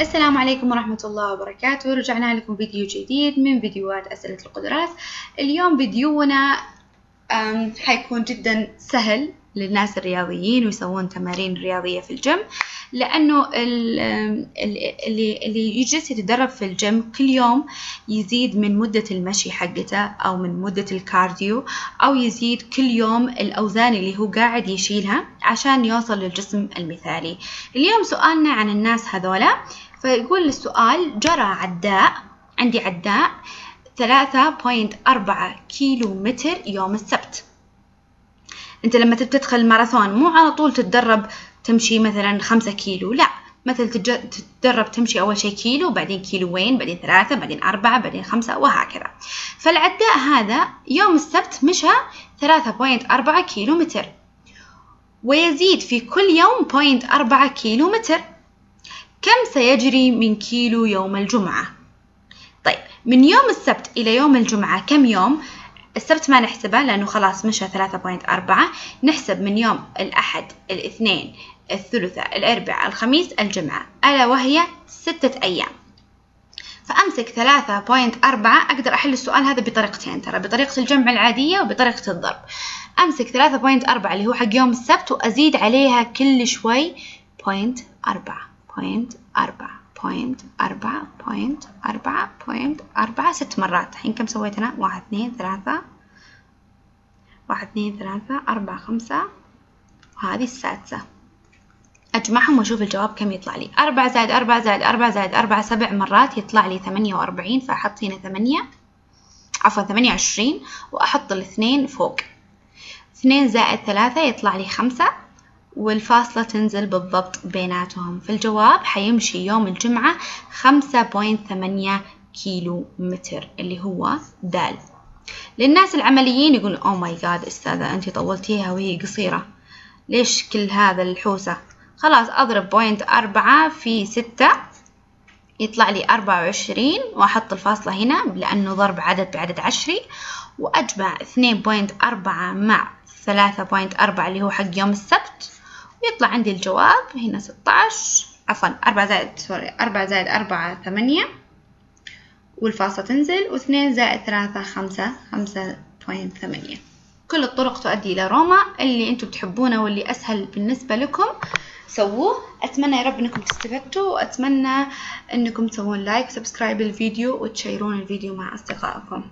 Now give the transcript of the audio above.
السلام عليكم ورحمة الله وبركاته. رجعنا لكم فيديو جديد من فيديوهات أسئلة القدرات. اليوم فيديونا حيكون جدا سهل للناس الرياضيين ويسوون تمارين رياضية في الجيم لأنه ال- ال- اللي اللي يجلس يتدرب في الجيم كل يوم يزيد من مدة المشي حقته أو من مدة الكارديو أو يزيد كل يوم الأوزان اللي هو قاعد يشيلها عشان يوصل للجسم المثالي. اليوم سؤالنا عن الناس هذولا. فيقول السؤال جرى عداء عندي عداء ثلاثة point أربعة كيلو متر يوم السبت. أنت لما تدخل ماراثون مو على طول تتدرب تمشي مثلا خمسة كيلو لا. مثلا تتدرب تمشي أول شيء كيلو بعدين كيلوين بعدين ثلاثة بعدين أربعة بعدين خمسة وهكذا. فالعداء هذا يوم السبت مشى ثلاثة point أربعة كيلو متر ويزيد في كل يوم point أربعة كيلو متر كم سيجري من كيلو يوم الجمعة؟ طيب من يوم السبت إلى يوم الجمعة كم يوم؟ السبت ما نحسبه لأنه خلاص مشى 3.4 نحسب من يوم الأحد الاثنين الثلاثاء الأربعاء الخميس الجمعة. ألا وهي ستة أيام. فأمسك 3.4 أقدر أحل السؤال هذا بطريقتين ترى بطريقة الجمع العادية وبطريقة الضرب. أمسك 3.4 اللي هو حق يوم السبت وأزيد عليها كل شوي point أربعة. point أربعة point أربعة point أربعة point أربعة ست مرات الحين كم سويت أنا؟ واحد اثنين ثلاثة واحد اثنين ثلاثة أربعة خمسة وهذه السادسة أجمعهم وأشوف الجواب كم يطلع لي أربعة زائد أربعة زائد أربعة زائد أربعة سبع مرات يطلع لي ثمانية وأربعين فأحط هنا ثمانية عفوا ثمانية وعشرين وأحط الاثنين فوق اثنين زائد ثلاثة يطلع لي خمسة والفاصلة تنزل بالضبط بيناتهم. فالجواب حيمشي يوم الجمعة خمسة point ثمانية كيلو متر اللي هو دال. للناس العمليين يقول oh my god أستاذة أنت طولتيها وهي قصيرة. ليش كل هذا الحوسة? خلاص أضرب point أربعة في ستة يطلع لي أربعة وعشرين وأحط الفاصلة هنا لأنه ضرب عدد بعدد عشري وأجمع اثنين point أربعة مع ثلاثة point أربعة اللي هو حق يوم السبت. ويطلع عندي الجواب هنا ستاش عفوا أربعة زائد sorry أربعة زائد أربعة ثمانية والفاصلة تنزل واثنين زائد ثلاثة خمسة خمسة point ثمانية. كل الطرق تؤدي إلى روما. اللي أنتم تحبونه واللي أسهل بالنسبة لكم سووه. أتمنى يا رب أنكم تستفدتوا وأتمنى أنكم تسوون like و subscribe للفيديو وتشيرون الفيديو مع أصدقائكم.